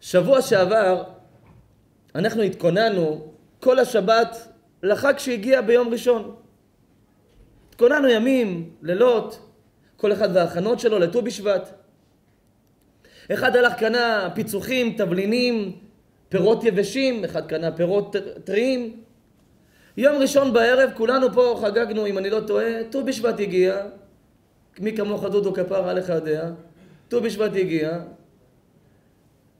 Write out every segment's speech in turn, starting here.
שבוע שעבר אנחנו התכוננו כל השבת לחג שהגיע ביום ראשון. התכוננו ימים, לילות, כל אחד וההכנות שלו לט"ו בשבט. אחד הלך קנה פיצוחים, תבלינים, פירות יבשים, אחד קנה פירות טריים. יום ראשון בערב כולנו פה חגגנו, אם אני לא טועה, ט"ו בשבט הגיע, מי כמוך דודו כפרה לך יודע, ט"ו בשבט הגיע,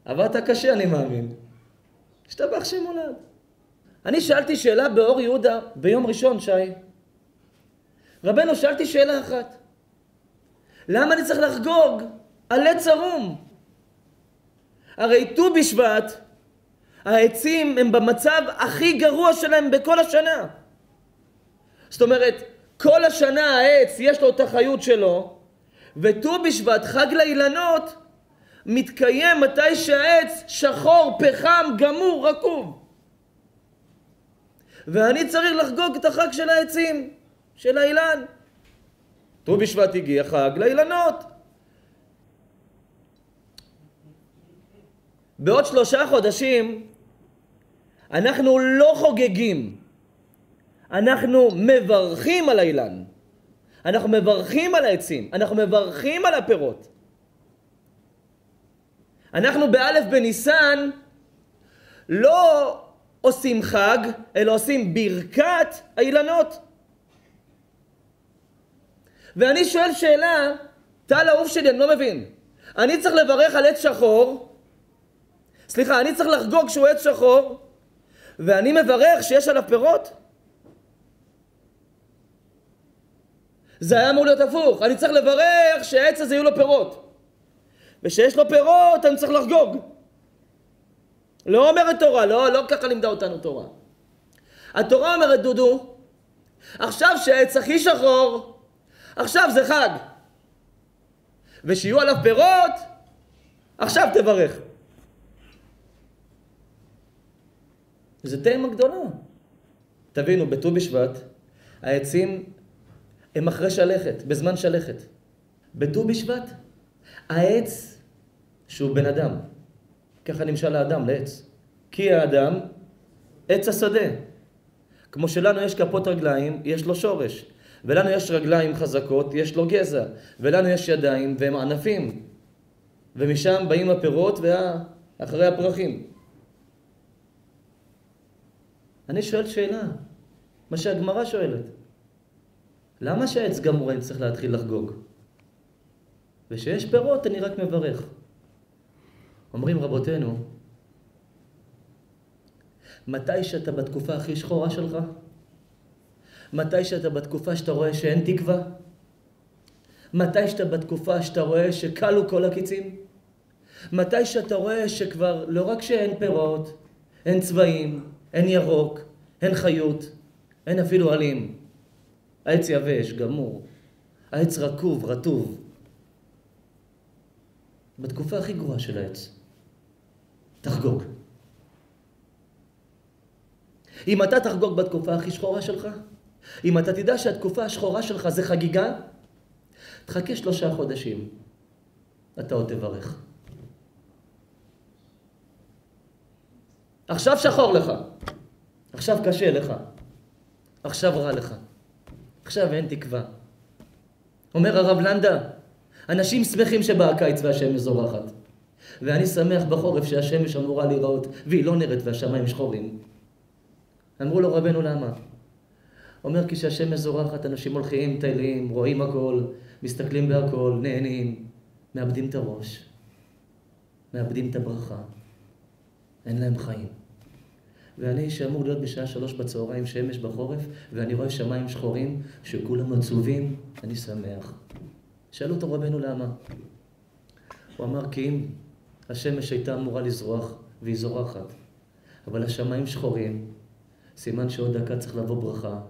עבדת קשה אני מאמין, השתבח שם הולד. אני שאלתי שאלה באור יהודה ביום ראשון, שי. רבנו, שאלתי שאלה אחת. למה אני צריך לחגוג על עץ ערום? הרי ט"ו בשבט, העצים הם במצב הכי גרוע שלהם בכל השנה. זאת אומרת, כל השנה העץ יש לו את החיות שלו, וט"ו בשבט, חג לאילנות, מתקיים מתי שהעץ שחור, פחם, גמור, רקוב. ואני צריך לחגוג את החג של העצים, של האילן. ט"ו בשבט הגיע חג לאילנות. בעוד שלושה חודשים אנחנו לא חוגגים, אנחנו מברכים על האילן, אנחנו מברכים על העצים, אנחנו מברכים על הפירות. אנחנו באלף בניסן לא עושים חג, אלא עושים ברכת האילנות. ואני שואל שאלה, טל אהוב שלי, אני לא מבין. אני צריך לברך על עץ שחור, סליחה, אני צריך לחגוג שהוא עץ שחור, ואני מברך שיש עליו פירות? זה היה אמור להיות הפוך, אני צריך לברך שהעץ הזה יהיו לו פירות. ושיש לו פירות, אני צריך לחגוג. לא אומרת תורה, לא, לא ככה לימדה אותנו תורה. התורה אומרת, דודו, עכשיו שהעץ הכי שחור, עכשיו זה חג. ושיהיו עליו פירות, עכשיו תברך. זה תמה גדולה. תבינו, בט"ו בשבט, העצים הם אחרי שלכת, בזמן שלכת. בט"ו בשבט, העץ שהוא בן אדם, ככה נמשל האדם לעץ. כי האדם עץ השדה. כמו שלנו יש כפות רגליים, יש לו שורש. ולנו יש רגליים חזקות, יש לו גזע. ולנו יש ידיים והם ענפים. ומשם באים הפירות ואחרי הפרחים. אני שואל שאלה, מה שהגמרא שואלת. למה שהעץ גמור אני צריך להתחיל לחגוג? ושיש פירות אני רק מברך. אומרים רבותינו, מתי שאתה בתקופה הכי שחורה שלך, מתי שאתה בתקופה שאתה רואה שאין תקווה, מתי שאתה בתקופה שאתה רואה שכלו כל הקיצים, מתי שאתה רואה שכבר לא רק שאין פירות, אין צבעים, אין ירוק, אין חיות, אין אפילו עלים. העץ יבש, גמור. העץ רקוב, רטוב. בתקופה הכי גרועה של העץ. תחגוג. אם אתה תחגוג בתקופה הכי שחורה שלך, אם אתה תדע שהתקופה השחורה שלך זה חגיגה, תחכה שלושה חודשים, אתה עוד תברך. עכשיו שחור לך, עכשיו קשה לך, עכשיו רע לך, עכשיו אין תקווה. אומר הרב לנדה, אנשים שמחים שבא הקיץ והשמש זורחת. ואני שמח בחורף שהשמש אמורה להיראות, והיא לא נראית והשמיים שחורים. אמרו לו רבנו למה? אומר כי כשהשמש זורחת אנשים הולכים, מטיילים, רואים הכל, מסתכלים בהכל, נהנים, מאבדים את הראש, מאבדים את הברכה, אין להם חיים. ואני שאמור להיות בשעה שלוש בצהריים שמש בחורף, ואני רואה שמיים שחורים שכולם עצובים, אני שמח. שאלו אותו רבנו למה. הוא אמר כי אם השמש הייתה אמורה לזרוח, והיא זורחת, אבל השמיים שחורים, סימן שעוד דקה צריך לבוא ברכה.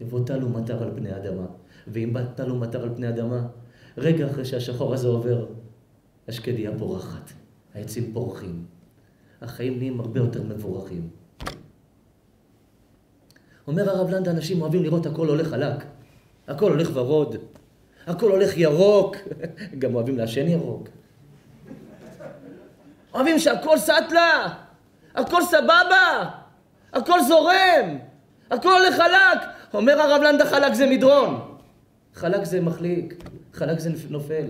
יבוא טל ומטר על פני אדמה. ואם בא טל ומטר על פני אדמה, רגע אחרי שהשחור הזה עובר, השקדיה פורחת, העצים פורחים. החיים נהיים הרבה יותר מבורכים. אומר הרב לנדה, אנשים אוהבים לראות הכל הולך חלק. הכל הולך ורוד. הכל הולך ירוק. גם אוהבים לעשן ירוק. אוהבים שהכל סטלה, הכל סבבה, הכל זורם, הכל הולך חלק. אומר הרב לנדה חלק זה מדרון. חלק זה מחליק, חלק זה נופל.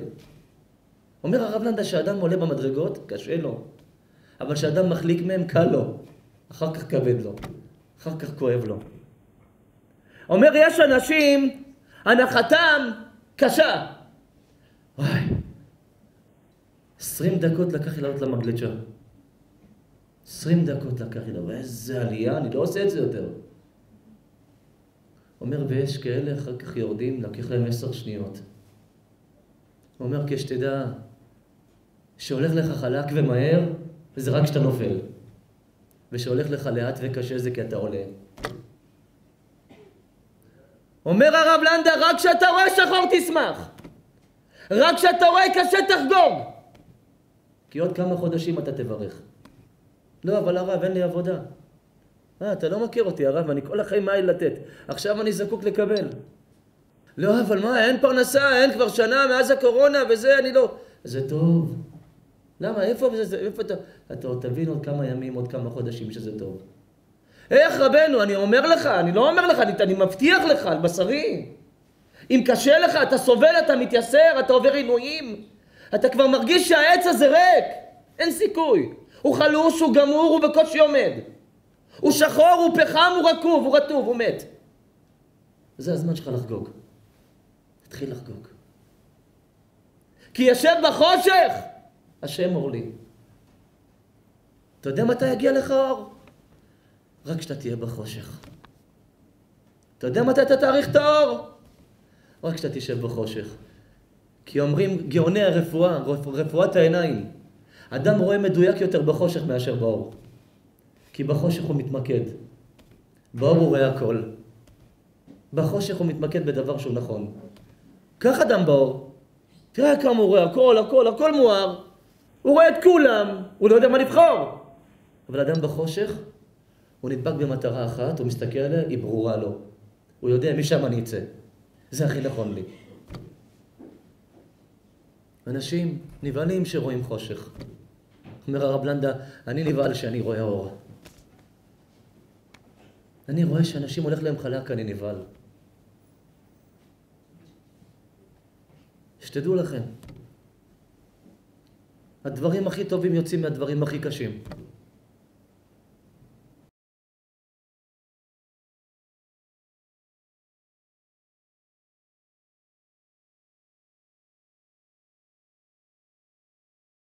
אומר הרב לנדה שאדם עולה במדרגות, קשה לו. אבל כשאדם מחליק מהם, קל לו. אחר כך כבד לו. אחר כך כואב לו. אומר, יש אנשים, הנחתם קשה. וואי, עשרים דקות לקח לי לעלות למגלצ'ה. עשרים דקות לקח לי לעלות, איזה עלייה, אני לא עושה את זה יותר. אומר, ויש כאלה אחר כך יורדים, לקח להם עשר שניות. אומר, כשתדע שהולך לך חלק ומהר, וזה רק כשאתה נופל. ושהולך לך לאט וקשה זה כי אתה עולה. אומר הרב לנדה, רק כשאתה רואה שחור תשמח. רק כשאתה רואה קשה תחגוג. כי עוד כמה חודשים אתה תברך. לא, אבל הרב, אין לי עבודה. אה, אתה לא מכיר אותי, הרב, אני כל החיים מה לי לתת. עכשיו אני זקוק לקבל. לא, אבל מה, אין פרנסה, אין כבר שנה מאז הקורונה וזה, אני לא... זה טוב. למה? איפה זה? איפה אתה... אתה תבין עוד כמה ימים, עוד כמה חודשים שזה טוב. איך רבנו, אני אומר לך, אני לא אומר לך, אני, אני מבטיח לך על בשרי. אם קשה לך, אתה סובל, אתה מתייסר, אתה עובר עינויים, אתה כבר מרגיש שהעץ הזה ריק, אין סיכוי. הוא חלוש, הוא גמור, הוא בקושי עומד. הוא שחור, הוא פחם, הוא רקוב, הוא רטוב, הוא מת. זה הזמן שלך לחגוג. תתחיל לחגוג. כי ישב בחושך, השם אור לי. אתה יודע מתי יגיע לך אור? רק כשאתה תהיה בחושך. אתה יודע מתי אתה תאריך את האור? רק כשאתה תשב בחושך. כי אומרים גאוני הרפואה, רפואת העיניים, אדם רואה מדויק יותר בחושך מאשר באור. כי בחושך הוא מתמקד. באור הוא רואה הכל. בחושך הוא מתמקד בדבר שהוא נכון. קח אדם באור, תראה כמה הוא רואה הכל, הכל, הכל מואר. הוא רואה את כולם, הוא לא יודע מה לבחור. אבל אדם בחושך, הוא נדבק במטרה אחת, הוא מסתכל עליה, היא ברורה לו. הוא יודע, משם אני אצא. זה הכי נכון לי. אנשים נבהלים שרואים חושך. אומר הרב לנדה, אני נבהל שאני רואה אור. אני רואה שאנשים הולך להם חלק, אני נבהל. שתדעו לכם, הדברים הכי טובים יוצאים מהדברים הכי קשים.